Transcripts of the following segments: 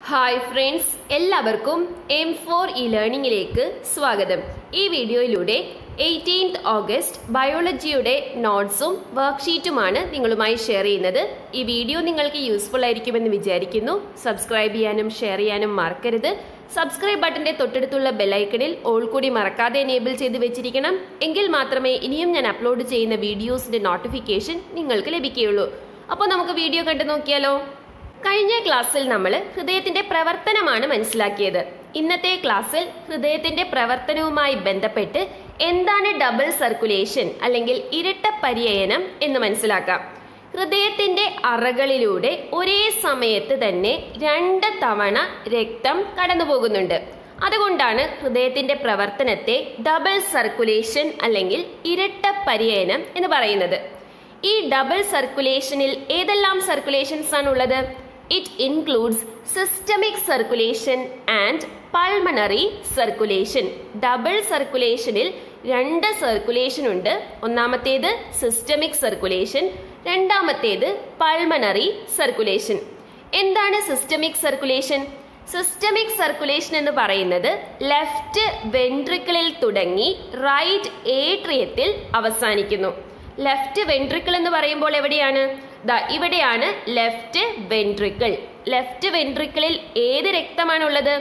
Hi friends എല്ലാവർക്കും M four E ലേണിംഗിലേക്ക് സ്വാഗതം. ഈ വീഡിയോയിലൂടെ എയ്റ്റീൻത് ഓഗസ്റ്റ് ബയോളജിയുടെ നോട്ട്സും വർക്ക്ഷീറ്റുമാണ് നിങ്ങളുമായി ഷെയർ ചെയ്യുന്നത്. ഈ വീഡിയോ നിങ്ങൾക്ക് യൂസ്ഫുൾ ആയിരിക്കുമെന്ന് വിചാരിക്കുന്നു. സബ്സ്ക്രൈബ് ചെയ്യാനും ഷെയർ ചെയ്യാനും മറക്കരുത്. സബ്സ്ക്രൈബ് ബട്ടന്റെ തൊട്ടടുത്തുള്ള ബെല്ലൈക്കണിൽ ഓൾ കൂടി മറക്കാതെ എനേബിൾ ചെയ്ത് വെച്ചിരിക്കണം. എങ്കിൽ മാത്രമേ ഇനിയും ഞാൻ അപ്ലോഡ് ചെയ്യുന്ന വീഡിയോസിന്റെ നോട്ടിഫിക്കേഷൻ നിങ്ങൾക്ക് ലഭിക്കുകയുള്ളൂ. അപ്പോൾ നമുക്ക് വീഡിയോ കണ്ടു നോക്കിയാലോ? കഴിഞ്ഞ ക്ലാസ്സിൽ നമ്മൾ ഹൃദയത്തിന്റെ പ്രവർത്തനമാണ് മനസ്സിലാക്കിയത്. ഇന്നത്തെ ക്ലാസ്സിൽ ഹൃദയത്തിന്റെ പ്രവർത്തനവുമായി ബന്ധപ്പെട്ട് എന്താണ് ഡബിൾ സർക്കുലേഷൻ അല്ലെങ്കിൽ ഇരട്ട പര്യയനം എന്ന് മനസ്സിലാക്കാം. ഹൃദയത്തിന്റെ അറകളിലൂടെ ഒരേ സമയത്ത് തന്നെ രണ്ട് തവണ രക്തം കടന്നുപോകുന്നുണ്ട്. അതുകൊണ്ടാണ് ഹൃദയത്തിന്റെ പ്രവർത്തനത്തെ ഡബിൾ സർക്കുലേഷൻ അല്ലെങ്കിൽ ഇരട്ട പര്യയനം എന്ന് പറയുന്നത്. ഈ ഡബിൾ സർക്കുലേഷനിൽ ഏതെല്ലാം സർക്കുലേഷൻസ് ആണ് ഉള്ളത്? It includes systemic circulation and pulmonary circulation double സർക്കുലേഷനിൽ രണ്ട് സർക്കുലേഷൻ ഉണ്ട്. ഒന്നാമത്തേത് സിസ്റ്റമിക് സർക്കുലേഷൻ രണ്ടാമത്തേത് പൾമണറി സർക്കുലേഷൻ എന്താണ് സിസ്റ്റമിക് സർക്കുലേഷൻ സിസ്റ്റമിക് സർക്കുലേഷൻ എന്ന് പറയുന്നത് ലെഫ്റ്റ് വെൻട്രിക്കിളിൽ തുടങ്ങി റൈറ്റ് ഏട്രിയത്തിൽ അവസാനിക്കുന്നു. ലെഫ്റ്റ് വെൻട്രിക്കിൾ എന്ന് പറയുമ്പോൾ എവിടെയാണ്? ദാ ഇവിടെയാണ് ലെഫ്റ്റ് വെൻട്രിക്കിൾ ലെഫ്റ്റ് വെൻട്രിക്കിളിൽ ഏത് രക്തമാണുള്ളത്?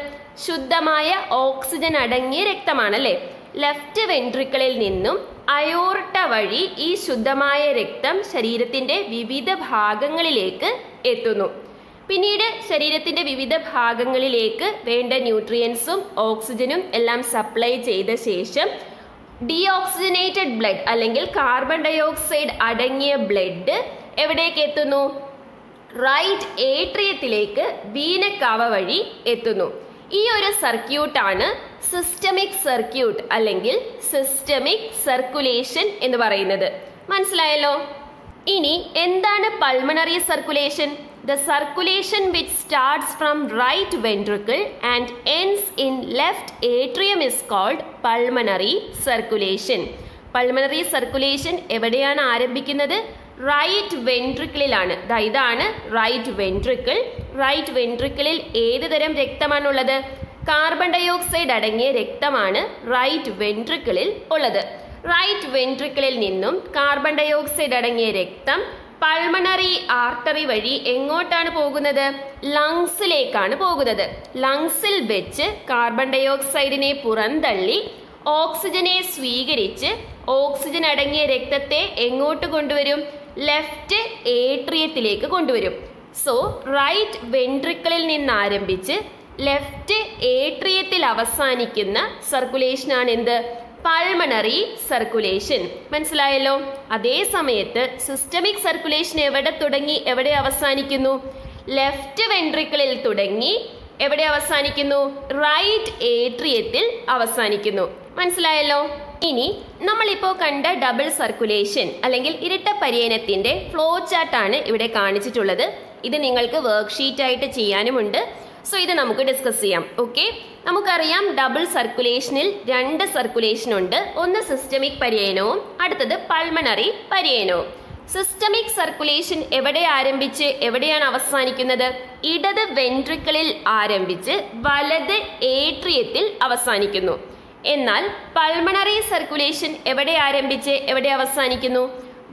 ശുദ്ധമായ ഓക്സിജൻ അടങ്ങിയ രക്തമാണല്ലേ? ലെഫ്റ്റ് വെൻട്രിക്കിളിൽ നിന്നും അയോർട്ട വഴി ഈ ശുദ്ധമായ രക്തം ശരീരത്തിന്റെ വിവിധ ഭാഗങ്ങളിലേക്ക് എത്തുന്നു. പിന്നീട് ശരീരത്തിന്റെ വിവിധ ഭാഗങ്ങളിലേക്ക് വേണ്ട ന്യൂട്രിയൻസും ഓക്സിജനും എല്ലാം സപ്ലൈ ചെയ്ത ശേഷം ഡീഓക്സിജനേറ്റഡ് ബ്ലഡ് അല്ലെങ്കിൽ കാർബൺ ഡയോക്സൈഡ് അടങ്ങിയ ബ്ലഡ് എവിടേക്ക് എത്തുന്നു? റൈറ്റ് ഏട്രിയത്തിലേക്ക് വീനക്കാവ വഴി എത്തുന്നു. ഈ ഒരു സർക്യൂട്ടാണ് സിസ്റ്റമിക് സർക്യൂട്ട് അല്ലെങ്കിൽ സിസ്റ്റമിക് സർക്കുലേഷൻ എന്ന് പറയുന്നത്. മനസ്സിലായല്ലോ? ഇനി എന്താണ് pulmonary circulation? The circulation which starts from right ventricle and ends in left atrium is called pulmonary circulation pulmonary circulation എവിടെയാണ് ആരംഭിക്കുന്നത്? റൈറ്റ് വെൻട്രിക്കിളിലാണ് ഇതാണ് റൈറ്റ് വെൻട്രിക്കിൾ റൈറ്റ് വെൻട്രിക്കിളിൽ ഏത് തരം രക്തമാണുള്ളത്? കാർബൺ ഡയോക്സൈഡ് അടങ്ങിയ രക്തമാണ് റൈറ്റ് വെൻട്രിക്കിളിൽ ഉള്ളത്. റൈറ്റ് വെൻട്രിക്കിളിൽ നിന്നും കാർബൺ ഡയോക്സൈഡ് അടങ്ങിയ രക്തം പൾമണറി ആർട്ടറി വഴി എങ്ങോട്ടാണ് പോകുന്നത്? ലങ്സിലേക്കാണ് പോകുന്നത്. ലങ്സിൽ വെച്ച് കാർബൺ ഡൈ ഓക്സൈഡിനെ പുറന്തള്ളി ഓക്സിജനെ സ്വീകരിച്ച് ഓക്സിജൻ അടങ്ങിയ രക്തത്തെ എങ്ങോട്ട് കൊണ്ടുവരും? ലെഫ്റ്റ് ഏട്രിയത്തിലേക്ക് കൊണ്ടുവരും. സോ റൈറ്റ് വെൻട്രിക്കിളിൽ നിന്ന് ആരംഭിച്ച് ലെഫ്റ്റ് ഏട്രിയത്തിൽ അവസാനിക്കുന്ന സർക്കുലേഷനാണ് എന്ത് പൾമണറി സർക്കുലേഷൻ. മനസ്സിലായല്ലോ? അതേ സമയത്ത് സിസ്റ്റമിക് സർക്കുലേഷൻ എവിടെ തുടങ്ങി എവിടെ അവസാനിക്കുന്നു? ലെഫ്റ്റ് വെൻട്രിക്കിളിൽ തുടങ്ങി എവിടെ അവസാനിക്കുന്നു? റൈറ്റ് ഏട്രിയത്തിൽ അവസാനിക്കുന്നു. മനസ്സിലായല്ലോ? ഇനി നമ്മളിപ്പോൾ കണ്ട ഡബിൾ സർക്കുലേഷൻ അല്ലെങ്കിൽ ഇരട്ട പര്യനത്തിന്റെ ഫ്ലോ ചാർട്ടാണ് ഇവിടെ കാണിച്ചിട്ടുള്ളത്. ഇത് നിങ്ങൾക്ക് വർക്ക്ഷീറ്റ് ആയിട്ട് ചെയ്യാനുമുണ്ട്. സോ ഇത് നമുക്ക് ഡിസ്കസ് ചെയ്യാം. ഓക്കെ നമുക്കറിയാം ഡബിൾ സർക്കുലേഷനിൽ രണ്ട് സർക്കുലേഷൻ ഉണ്ട്. ഒന്ന് സിസ്റ്റമിക് പര്യനവും അടുത്തത് പൾമണറി പര്യനവും സിസ്റ്റമിക് സർക്കുലേഷൻ എവിടെ ആരംഭിച്ച് എവിടെയാണ് അവസാനിക്കുന്നത്? ഇടത് വെൻട്രിക്കിളിൽ ആരംഭിച്ച് വലത് ഏട്രിയത്തിൽ അവസാനിക്കുന്നു. എന്നാൽ പൾമണറി സർക്കുലേഷൻ എവിടെ ആരംഭിച്ച് എവിടെ അവസാനിക്കുന്നു?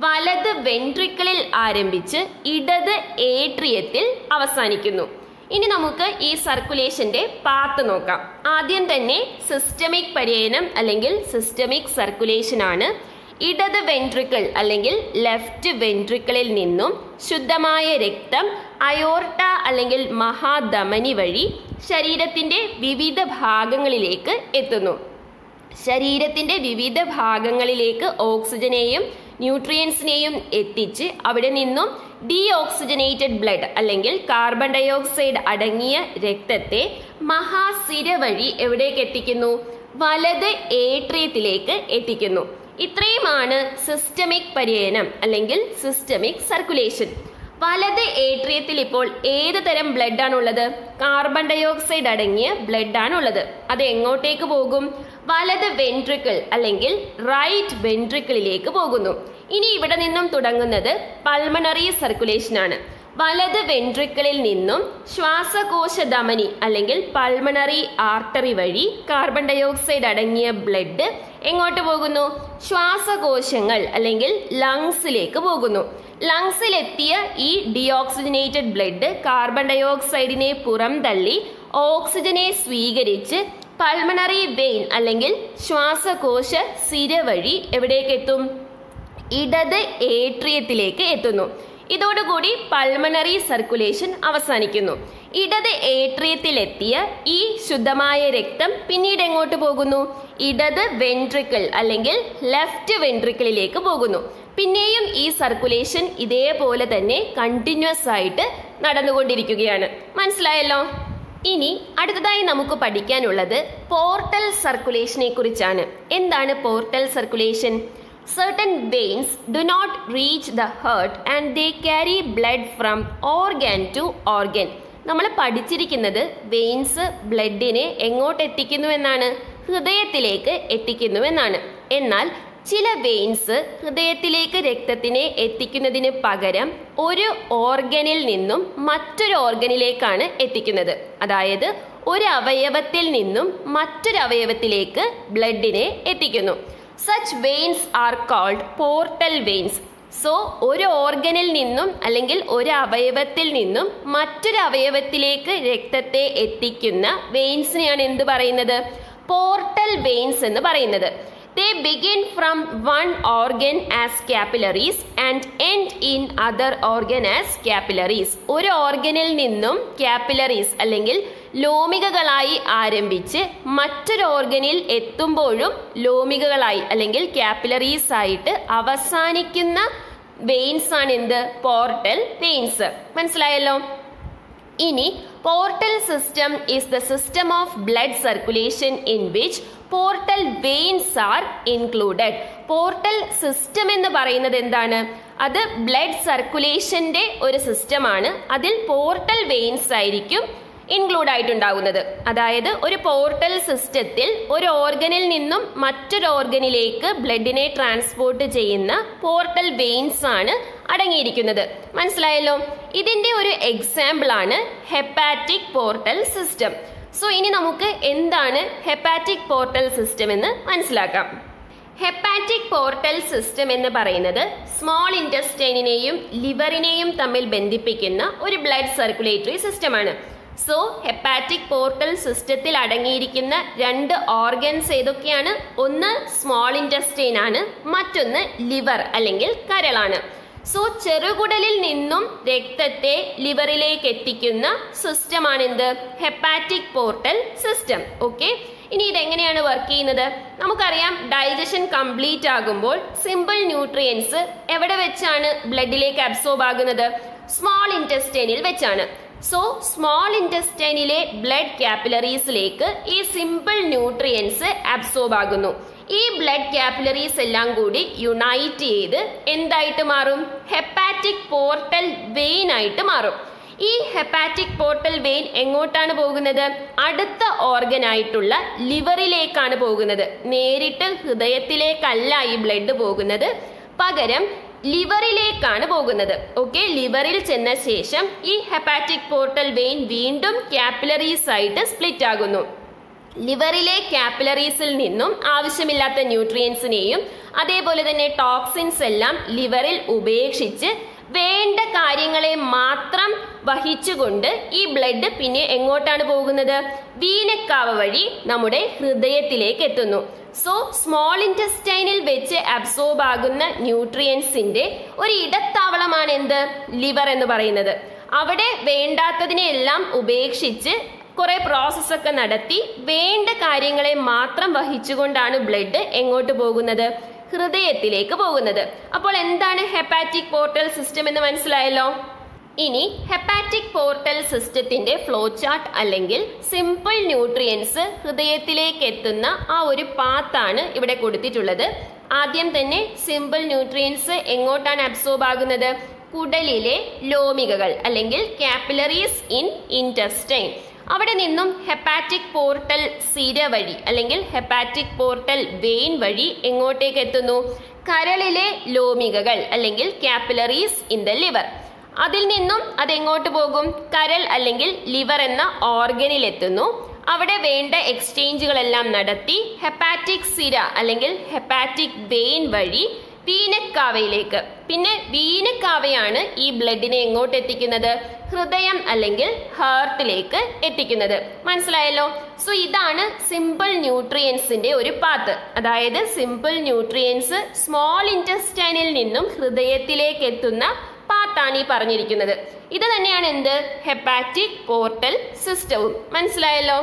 വലത് വെൻട്രിക്കിളിൽ ആരംഭിച്ച് ഇടത് ഏട്രിയത്തിൽ അവസാനിക്കുന്നു. ഇനി നമുക്ക് ഈ സർക്കുലേഷന്റെ പാത്ത് നോക്കാം. ആദ്യം തന്നെ സിസ്റ്റമിക് പര്യനം അല്ലെങ്കിൽ സിസ്റ്റമിക് സർക്കുലേഷൻ ആണ്. ഇടത് വെൻട്രിക്കിൾ അല്ലെങ്കിൽ ലെഫ്റ്റ് വെൻട്രിക്കിളിൽ നിന്നും ശുദ്ധമായ രക്തം അയോർട്ട അല്ലെങ്കിൽ മഹാധമനി വഴി ശരീരത്തിന്റെ വിവിധ ഭാഗങ്ങളിലേക്ക് എത്തുന്നു. ശരീരത്തിന്റെ വിവിധ ഭാഗങ്ങളിലേക്ക് ഓക്സിജനെയും ന്യൂട്രിയൻസിനെയും എത്തിച്ച് അവിടെ നിന്നും ഡീഓക്സിജനേറ്റഡ് ബ്ലഡ് അല്ലെങ്കിൽ കാർബൺ ഡയോക്സൈഡ് അടങ്ങിയ രക്തത്തെ മഹാസിര വഴി എവിടേക്ക് എത്തിക്കുന്നു? വലത് ഏട്രിയത്തിലേക്ക് എത്തിക്കുന്നു. ഇത്രയുമാണ് സിസ്റ്റമിക് പര്യനം അല്ലെങ്കിൽ സിസ്റ്റമിക് സർക്കുലേഷൻ വലത് ഏട്രിയത്തിൽ ഇപ്പോൾ ഏത് തരം ബ്ലഡ് ഉള്ളത് കാർബൺ ഡയോക്സൈഡ് അടങ്ങിയ ബ്ലഡ് ഉള്ളത് അത് എങ്ങോട്ടേക്ക് പോകും? വലത് വെൻട്രിക്കിൾ അല്ലെങ്കിൽ റൈറ്റ് വെൻട്രിക്കിളിലേക്ക് പോകുന്നു. ഇനി ഇവിടെ നിന്നും തുടങ്ങുന്നത് പൾമണറി സർക്കുലേഷൻ ആണ്. വലത് വെൻട്രിക്കിളിൽ നിന്നും ശ്വാസകോശ ധമനി അല്ലെങ്കിൽ പൾമണറി ആർട്ടറി വഴി കാർബൺ ഡയോക്സൈഡ് അടങ്ങിയ ബ്ലഡ് എങ്ങോട്ട് പോകുന്നു? ശ്വാസകോശങ്ങൾ അല്ലെങ്കിൽ ലങ്സിലേക്ക് പോകുന്നു. ലങ്സിലെത്തിയ ഈ ഡിയോക്സിജനേറ്റഡ് ബ്ലഡ് കാർബൺ ഡയോക്സൈഡിനെ പുറംതള്ളി ഓക്സിജനെ സ്വീകരിച്ച് പൾമണറി വെയിൻ അല്ലെങ്കിൽ ശ്വാസകോശ സിര വഴി എവിടേക്ക് എത്തും ഇടത് ഏട്രിയത്തിലേക്ക് എത്തുന്നു. ഇതോടുകൂടി പൾമണറി സർക്കുലേഷൻ അവസാനിക്കുന്നു. ഇടത് ഏട്രിയത്തിലെത്തിയ ഈ ശുദ്ധമായ രക്തം പിന്നീട് എങ്ങോട്ട് പോകുന്നു? ഇടത് വെൻട്രിക്കിൾ അല്ലെങ്കിൽ ലെഫ്റ്റ് വെൻട്രിക്കിളിലേക്ക് പോകുന്നു. പിന്നെയും ഈ സർക്കുലേഷൻ ഇതേപോലെ തന്നെ കണ്ടിന്യൂസ് ആയിട്ട് നടന്നുകൊണ്ടിരിക്കുകയാണ്. മനസ്സിലായല്ലോ? ഇനി അടുത്തതായി നമുക്ക് പഠിക്കാനുള്ളത് പോർട്ടൽ സർക്കുലേഷനെ കുറിച്ചാണ്. എന്താണ് portal circulation certain veins do not reach the heart and they carry blood from organ to organ. നമ്മൾ പഠിച്ചിരിക്കുന്നത് വെയിൻസ് ബ്ലഡിനെ എങ്ങോട്ട് എത്തിക്കുന്നു എന്നാണ്? ഹൃദയത്തിലേക്ക് എത്തിക്കുന്നു എന്നാണ്. എന്നാൽ ചില വെയിൻസ് ഹൃദയത്തിലേക്ക് രക്തത്തിനെ എത്തിക്കുന്നതിന് പകരം ഒരു ഓർഗനിൽ നിന്നും മറ്റൊരു ഓർഗനിലേക്കാണ് എത്തിക്കുന്നത്. അതായത് ഒരു അവയവത്തിൽ നിന്നും മറ്റൊരു അവയവത്തിലേക്ക് ബ്ലഡിനെ എത്തിക്കുന്നു. Such veins are called portal veins so ഒരു ഓർഗനിൽ നിന്നും അല്ലെങ്കിൽ ഒരു അവയവത്തിൽ നിന്നും മറ്റൊരു അവയവത്തിലേക്ക് രക്തത്തെ എത്തിക്കുന്ന വെയിൻസിനെയാണ് എന്ത് പറയുന്നത്? പോർട്ടൽ വെയിൻസ് എന്ന് പറയുന്നത്. They begin from one organ as capillaries and end in other organ as capillaries ഒരു ഓർഗനിൽ നിന്നും ക്യാപ്പിലറീസ് അല്ലെങ്കിൽ ലോമികകളായി ആരംഭിച്ച് മറ്റൊരു ഓർഗനിൽ എത്തുമ്പോഴും ലോമികകളായി അല്ലെങ്കിൽ ക്യാപ്പിലറീസ് ആയിട്ട് അവസാനിക്കുന്ന വെയിൻസ് ആണ് എന്ത് പോർട്ടൽ വെയിൻസ് മനസ്സിലായല്ലോ? ഇനി portal system is the system of blood circulation in which portal veins are included portal system എന്ന് പറയുന്നത് എന്താണ്? അത് ബ്ലഡ് സർക്കുലേഷന്റെ ഒരു സിസ്റ്റമാണ് അതിൽ പോർട്ടൽ വെയിൻസ് ആയിരിക്കും. ഇൻക്ലൂഡ് ആയിട്ടുണ്ടാകുന്നത്. അതായത് ഒരു പോർട്ടൽ സിസ്റ്റത്തിൽ ഒരു ഓർഗനിൽ നിന്നും മറ്റൊരു ഓർഗനിലേക്ക് ബ്ലഡിനെ ട്രാൻസ്പോർട്ട് ചെയ്യുന്ന പോർട്ടൽ വെയിൻസ് ആണ് അടങ്ങിയിരിക്കുന്നത്. മനസ്സിലായല്ലോ? ഇതിന്റെ ഒരു എക്സാമ്പിൾ ആണ് ഹെപ്പാറ്റിക് പോർട്ടൽ സിസ്റ്റം സോ ഇനി നമുക്ക് എന്താണ് ഹെപ്പാറ്റിക് പോർട്ടൽ സിസ്റ്റം എന്ന് മനസ്സിലാക്കാം. ഹെപ്പാറ്റിക് പോർട്ടൽ സിസ്റ്റം എന്ന് പറയുന്നത് സ്മോൾ ഇന്റസ്റ്റൈനിനെയും ലിവറിനെയും തമ്മിൽ ബന്ധിപ്പിക്കുന്ന ഒരു ബ്ലഡ് സർക്കുലേറ്ററി സിസ്റ്റമാണ് സോ ഹെപ്പാറ്റിക് പോർട്ടൽ സിസ്റ്റത്തിൽ അടങ്ങിയിരിക്കുന്ന രണ്ട് ഓർഗൻസ് ഏതൊക്കെയാണ്? ഒന്ന് സ്മോൾ ഇന്റസ്റ്റൈൻ ആണ് മറ്റൊന്ന് ലിവർ അല്ലെങ്കിൽ കരളാണ്. സോ ചെറുകുടലിൽ നിന്നും രക്തത്തെ ലിവറിലേക്ക് എത്തിക്കുന്ന സിസ്റ്റമാണ് എന്ത്? Hepatic portal system. ഓക്കെ? ഇനി ഇതെങ്ങനെയാണ് വർക്ക് ചെയ്യുന്നത്? നമുക്കറിയാം ഡൈജഷൻ കംപ്ലീറ്റ് ആകുമ്പോൾ സിമ്പിൾ ന്യൂട്രിയൻസ് എവിടെ വെച്ചാണ് ബ്ലഡിലേക്ക് അബ്സോർബ് ആകുന്നത്? സ്മോൾ ഇന്റസ്റ്റൈനിൽ വെച്ചാണ്. സോ സ്മോൾ ഇന്റസ്റ്റൈനിലെ ബ്ലഡ് ക്യാപ്പിലറീസിലേക്ക് ഈ സിമ്പിൾ ന്യൂട്രിയൻസ് അബ്സോർബ് ആകുന്നു. ഈ ബ്ലഡ് ക്യാപ്പിലറീസ് എല്ലാം കൂടി യുണൈറ്റ് ചെയ്ത് എന്തായിട്ട് മാറും? ഹെപ്പാറ്റിക് പോർട്ടൽ വെയിൻ ആയിട്ട് മാറും. ഈ ഹെപ്പാറ്റിക് പോർട്ടൽ വെയിൻ എങ്ങോട്ടാണ് പോകുന്നത്? അടുത്ത ഓർഗനായിട്ടുള്ള ലിവറിലേക്കാണ് പോകുന്നത്. നേരിട്ട് ഹൃദയത്തിലേക്കല്ല ഈ ബ്ലഡ് പോകുന്നത്. പകരം ലിവറിലേക്കാണ് പോകുന്നത്. ഓക്കെ? ലിവറിൽ ചെന്ന ശേഷം ഈ ഹെപ്പാറ്റിക് പോർട്ടൽ വെയിൻ വീണ്ടും ക്യാപ്പിലറീസ് ആയിട്ട് സ്പ്ലിറ്റ് ആകുന്നു. ലിവറിലെ ക്യാപ്പിലറീസിൽ നിന്നും ആവശ്യമില്ലാത്ത ന്യൂട്രിയൻസിനെയും അതേപോലെ തന്നെ ടോക്സിൻസ് എല്ലാം ലിവറിൽ ഉപേക്ഷിച്ച് വേണ്ട കാര്യങ്ങളെ മാത്രം വഹിച്ചുകൊണ്ട് ഈ ബ്ലഡ് പിന്നെ എങ്ങോട്ടാണ് പോകുന്നത്? വീനക്കാവ് വഴി നമ്മുടെ ഹൃദയത്തിലേക്ക് എത്തുന്നു. സോ സ്മോൾ ഇന്റസ്റ്റൈനിൽ വെച്ച് അബ്സോർബ് ആകുന്ന ന്യൂട്രിയൻസിന്റെ ഒരു ഇടത്താവളമാണ് എന്ത്? ലിവർ എന്ന് പറയുന്നത്. അവിടെ വേണ്ടാത്തതിനെല്ലാം ഉപേക്ഷിച്ച് കുറേ പ്രോസസ് ഒക്കെ നടത്തി വേണ്ട കാര്യങ്ങളെ മാത്രം വഹിച്ചുകൊണ്ടാണ് ബ്ലഡ് എങ്ങോട്ട് പോകുന്നത്? ഹൃദയത്തിലേക്ക് പോകുന്നത്. അപ്പോൾ എന്താണ് ഹെപ്പാറ്റിക് പോർട്ടൽ സിസ്റ്റം എന്ന് മനസ്സിലായല്ലോ? ഇനി ഹെപ്പാറ്റിക് പോർട്ടൽ സിസ്റ്റത്തിന്റെ ഫ്ലോ ചാർട്ട് അല്ലെങ്കിൽ സിമ്പിൾ ന്യൂട്രിയൻസ് ഹൃദയത്തിലേക്ക് എത്തുന്ന ആ ഒരു പാത്താണ് ഇവിടെ കൊടുത്തിട്ടുള്ളത്. ആദ്യം തന്നെ സിമ്പിൾ ന്യൂട്രിയൻസ് എങ്ങോട്ടാണ് അബ്സോർബ് ആകുന്നത്? കുടലിലെ ലോമികകൾ അല്ലെങ്കിൽ കാപ്പിലറീസ് ഇൻ ഇന്റസ്റ്റൈൻ അവിടെ നിന്നും ഹെപ്പാറ്റിക് പോർട്ടൽ സിര വഴി അല്ലെങ്കിൽ ഹെപ്പാറ്റിക് പോർട്ടൽ വെയിൻ വഴി എങ്ങോട്ടേക്ക് എത്തുന്നു? കരളിലെ ലോമികകൾ അല്ലെങ്കിൽ കാപ്പിലറീസ് ഇൻ ദ ലിവർ അതിൽ നിന്നും അതെങ്ങോട്ട് പോകും? കരൾ അല്ലെങ്കിൽ ലിവർ എന്ന ഓർഗനിൽ എത്തുന്നു. അവിടെ വേണ്ട എക്സ്ചേഞ്ചുകളെല്ലാം നടത്തി ഹെപ്പാറ്റിക് സിര അല്ലെങ്കിൽ ഹെപ്പാറ്റിക് വെയിൻ വഴി വീനക്കാവയിലേക്ക്. പിന്നെ വീനക്കാവയാണ് ഈ ബ്ലഡിനെ എങ്ങോട്ട് എത്തിക്കുന്നത്? ഹൃദയം അല്ലെങ്കിൽ ഹാർട്ടിലേക്ക് എത്തിക്കുന്നത്. മനസ്സിലായല്ലോ? സോ ഇതാണ് സിമ്പിൾ ന്യൂട്രിയൻസിന്റെ ഒരു പാത്ത് അതായത് സിമ്പിൾ ന്യൂട്രിയൻസ് സ്മോൾ ഇന്റസ്റ്റൈനിൽ നിന്നും ഹൃദയത്തിലേക്ക് എത്തുന്ന പാത്താണ് ഈ പറഞ്ഞിരിക്കുന്നത്. ഇത് തന്നെയാണ് എന്ത്? ഹെപ്പാറ്റിക് പോർട്ടൽ സിസ്റ്റവും മനസ്സിലായല്ലോ?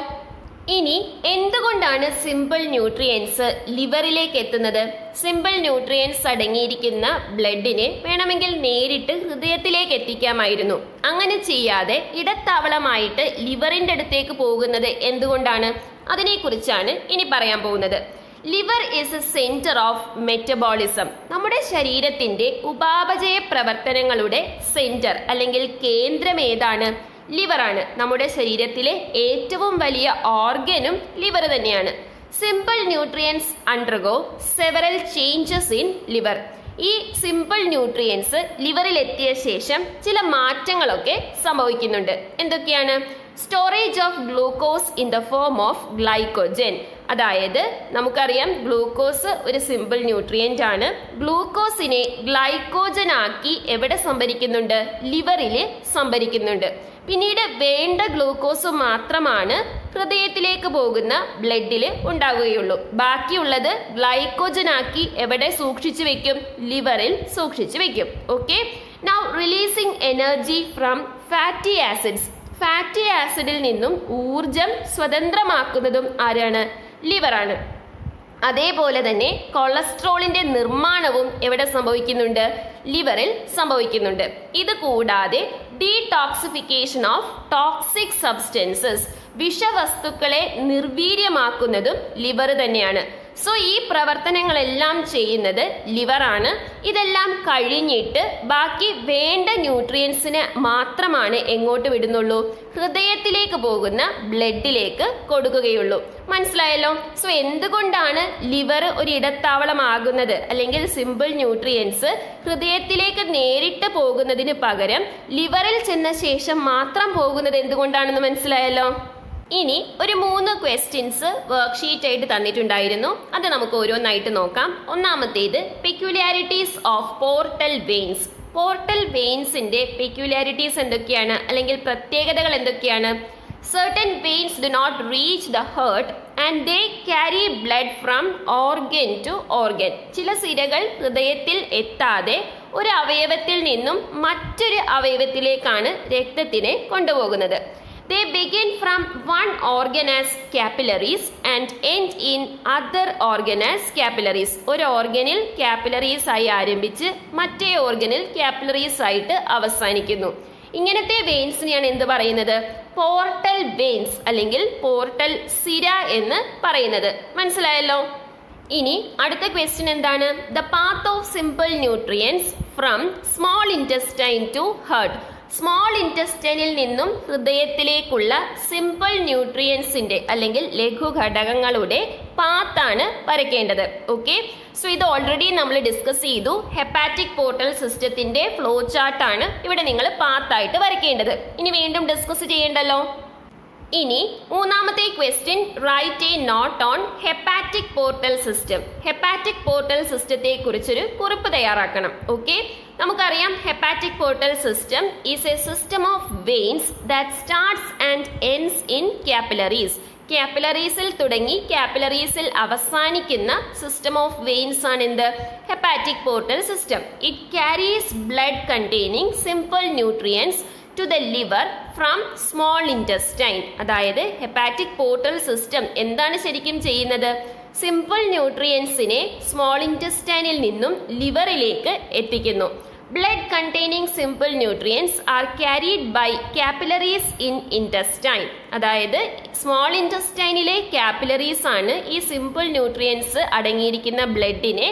ഇനി എന്തുകൊണ്ടാണ് സിമ്പിൾ ന്യൂട്രിയൻസ് ലിവറിലേക്ക് എത്തുന്നത്? സിമ്പിൾ ന്യൂട്രിയൻസ് അടങ്ങിയിരിക്കുന്ന ബ്ലഡിനെ വേണമെങ്കിൽ നേരിട്ട് ഹൃദയത്തിലേക്ക് എത്തിക്കാമായിരുന്നു. അങ്ങനെ ചെയ്യാതെ ഇടത്താവളമായിട്ട് ലിവറിന്റെ അടുത്തേക്ക് പോകുന്നത് എന്തുകൊണ്ടാണ്? അതിനെക്കുറിച്ചാണ് ഇനി പറയാൻ പോകുന്നത്. Liver is a centre of metabolism നമ്മുടെ ശരീരത്തിന്റെ ഉപാപചയ പ്രവർത്തനങ്ങളുടെ സെന്റർ അല്ലെങ്കിൽ കേന്ദ്രം ഏതാണ്? ലിവറാണ്. നമ്മുടെ ശരീരത്തിലെ ഏറ്റവും വലിയ ഓർഗനും ലിവർ തന്നെയാണ്. Simple nutrients undergo several changes in liver ഈ സിമ്പിൾ ന്യൂട്രിയൻസ് ലിവറിൽ എത്തിയ ശേഷം ചില മാറ്റങ്ങളൊക്കെ സംഭവിക്കുന്നുണ്ട്. എന്തൊക്കെയാണ്? Storage of glucose in the form of glycogen അതായത് നമുക്കറിയാം ഗ്ലൂക്കോസ് ഒരു സിമ്പിൾ ന്യൂട്രിയന്റ് ആണ്. ഗ്ലൂക്കോസിനെ ഗ്ലൈക്കോജൻ ആക്കി എവിടെ സംഭരിക്കുന്നുണ്ട്? ലിവറിൽ സംഭരിക്കുന്നുണ്ട്. പിന്നീട് വേണ്ട ഗ്ലൂക്കോസ് മാത്രമാണ് ഹൃദയത്തിലേക്ക് പോകുന്ന ബ്ലഡിൽ ഉണ്ടാവുകയുള്ളൂ. ബാക്കിയുള്ളത് ഗ്ലൈക്കോജനാക്കി എവിടെ സൂക്ഷിച്ചു വെക്കും? ലിവറിൽ സൂക്ഷിച്ചു വെക്കും. Okay? Now releasing energy from fatty acids fatty ആസിഡിൽ നിന്നും ഊർജം സ്വതന്ത്രമാക്കുന്നതും ആരാണ്? ലിവറാണ്. അതേപോലെ തന്നെ കൊളസ്ട്രോളിന്റെ നിർമ്മാണവും എവിടെ സംഭവിക്കുന്നുണ്ട്? ലിവറിൽ സംഭവിക്കുന്നുണ്ട്. ഇത് കൂടാതെ ഡീടോക്സിഫിക്കേഷൻ ഓഫ് ടോക്സിക് സബ്സ്റ്റൻസസ് വിഷവസ്തുക്കളെ നിർവീര്യമാക്കുന്നതും ലിവർ തന്നെയാണ്. സോ ഈ പ്രവർത്തനങ്ങളെല്ലാം ചെയ്യുന്നത് ലിവറാണ് ഇതെല്ലാം കഴിഞ്ഞിട്ട് ബാക്കി വേണ്ട ന്യൂട്രിയൻസിന് മാത്രമാണ് എങ്ങോട്ട് വിടുന്നുള്ളൂ? ഹൃദയത്തിലേക്ക് പോകുന്ന ബ്ലഡിലേക്ക് കൊടുക്കുകയുള്ളൂ. മനസ്സിലായല്ലോ? സോ എന്തുകൊണ്ടാണ് ലിവർ ഒരു ഇടത്താവളമാകുന്നത്? അല്ലെങ്കിൽ സിമ്പിൾ ന്യൂട്രിയൻസ് ഹൃദയത്തിലേക്ക് നേരിട്ട് പോകുന്നതിന് പകരം ലിവറിൽ ചെന്ന ശേഷം മാത്രം പോകുന്നത് എന്തുകൊണ്ടാണെന്ന് മനസ്സിലായല്ലോ? ഇനി ഒരു മൂന്ന് ക്വസ്റ്റ്യൻസ് വർക്ക്ഷീറ്റ് ആയിട്ട് തന്നിട്ടുണ്ടായിരുന്നു. അത് നമുക്ക് ഓരോന്നായിട്ട് നോക്കാം. ഒന്നാമത്തേത് peculiarities of portal veins portal വെയിൻസിന്റെ peculiarities എന്തൊക്കെയാണ്? അല്ലെങ്കിൽ പ്രത്യേകതകൾ എന്തൊക്കെയാണ്? Certain veins do not reach the heart and they carry blood from organ to organ ചില സിരകൾ ഹൃദയത്തിൽ എത്താതെ ഒരു അവയവത്തിൽ നിന്നും മറ്റൊരു അവയവത്തിലേക്കാണ് രക്തത്തിനെ കൊണ്ടുപോകുന്നത്. They begin from one organ as capillaries and end in other organ as capillaries. ഒരു ഓർഗനിൽ കാപ്പിലറീസ് ആയി ആരംഭിച്ച് മറ്റേ ഓർഗനിൽ കാപ്പിലറീസ് ആയിട്ട് അവസാനിക്കുന്നു. ഇങ്ങനത്തെ വെയിൻസിനെയാണ് എന്ത് പറയുന്നത്? പോർട്ടൽ വെയിൻസ് അല്ലെങ്കിൽ പോർട്ടൽ സിര എന്ന് പറയുന്നത്. മനസ്സിലായല്ലോ? ഇനി അടുത്ത ക്വസ്റ്റ്യൻ എന്താണ്? The path of simple nutrients from small intestine to heart small ഇന്റസ്റ്റൈനിൽ നിന്നും ഹൃദയത്തിലേക്കുള്ള സിമ്പിൾ ന്യൂട്രിയൻസിന്റെ അല്ലെങ്കിൽ ലഘുഘടകങ്ങളുടെ പാത്താണ് വരയ്ക്കേണ്ടത്. ഓക്കെ സോ ഇത് ഓൾറെഡി നമ്മൾ ഡിസ്കസ് ചെയ്തു. ഹെപ്പാറ്റിക് പോർട്ടൽ സിസ്റ്റത്തിന്റെ ഫ്ലോ ചാർട്ടാണ് ഇവിടെ നിങ്ങൾ പാത്തായിട്ട് വരയ്ക്കേണ്ടത്. ഇനി വീണ്ടും ഡിസ്കസ് ചെയ്യേണ്ടല്ലോ. ഇനി മൂന്നാമത്തെ question write a note on hepatic portal system hepatic portal സിസ്റ്റത്തെ കുറിച്ചൊരു കുറിപ്പ് തയ്യാറാക്കണം ഓക്കെ നമുക്കറിയാം hepatic portal system is a system of veins that starts and ends in capillaries ക്യാപ്പിലറീസിൽ തുടങ്ങി ക്യാപ്പിലറീസിൽ അവസാനിക്കുന്ന സിസ്റ്റം ഓഫ് വെയിൻസ് ആണ് എന്ത് hepatic portal system it carries blood containing simple nutrients to the liver from small intestine അതായത് hepatic portal system എന്താണ് ശരിക്കും ചെയ്യുന്നത്? Simple ന്യൂട്രിയൻസിനെ small ഇന്റസ്റ്റൈനിൽ നിന്നും ലിവറിലേക്ക് എത്തിക്കുന്നു. Blood containing simple nutrients are carried by capillaries in intestine അതായത് സ്മോൾ ഇന്റസ്റ്റൈനിലെ ക്യാപ്പിലറീസ് ആണ് ഈ സിമ്പിൾ ന്യൂട്രിയൻസ് അടങ്ങിയിരിക്കുന്ന ബ്ലഡിനെ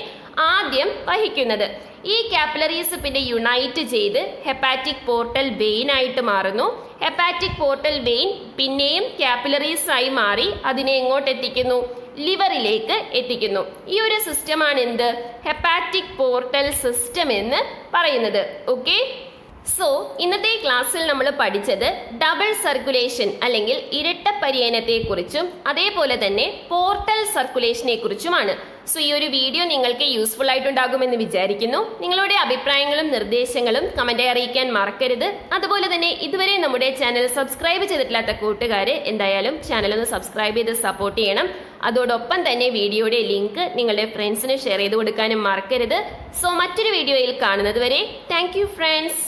ആദ്യം വഹിക്കുന്നത്. ഈ കാപ്പിലറീസ് പിന്നെ യുണൈറ്റ് ചെയ്ത് ഹെപ്പാറ്റിക് പോർട്ടൽ വെയിൻ ആയിട്ട് മാറുന്നു. ഹെപ്പാറ്റിക് പോർട്ടൽ വെയിൻ പിന്നെയും കാപ്പിലറീസ് ആയി മാറി അതിനെ എങ്ങോട്ട് എത്തിക്കുന്നു? ലിവറിലേക്ക് എത്തിക്കുന്നു. ഈ ഒരു സിസ്റ്റമാണ് എന്ത്? ഹെപ്പാറ്റിക് പോർട്ടൽ സിസ്റ്റം എന്ന് പറയുന്നത്. ഓക്കെ സോ ഇന്നത്തെ ക്ലാസ്സിൽ നമ്മൾ പഠിച്ചത് ഡബിൾ സർക്കുലേഷൻ അല്ലെങ്കിൽ ഇരട്ട പര്യനത്തെ കുറിച്ചും അതേപോലെ തന്നെ പോർട്ടൽ സർക്കുലേഷനെ കുറിച്ചുമാണ് സോ ഈ ഒരു വീഡിയോ നിങ്ങൾക്ക് യൂസ്ഫുൾ ആയിട്ടുണ്ടാകുമെന്ന് വിചാരിക്കുന്നു. നിങ്ങളുടെ അഭിപ്രായങ്ങളും നിർദ്ദേശങ്ങളും കമന്റ് അറിയിക്കാൻ മറക്കരുത്. അതുപോലെ തന്നെ ഇതുവരെ നമ്മുടെ ചാനൽ സബ്സ്ക്രൈബ് ചെയ്തിട്ടില്ലാത്ത കൂട്ടുകാർ എന്തായാലും ചാനൽ ഒന്ന് സബ്സ്ക്രൈബ് ചെയ്ത് സപ്പോർട്ട് ചെയ്യണം. അതോടൊപ്പം തന്നെ വീഡിയോയുടെ ലിങ്ക് നിങ്ങളുടെ ഫ്രണ്ട്സിന് ഷെയർ ചെയ്ത് കൊടുക്കാനും മറക്കരുത്. സോ മറ്റൊരു വീഡിയോയിൽ കാണുന്നത് വരെ താങ്ക് ഫ്രണ്ട്സ്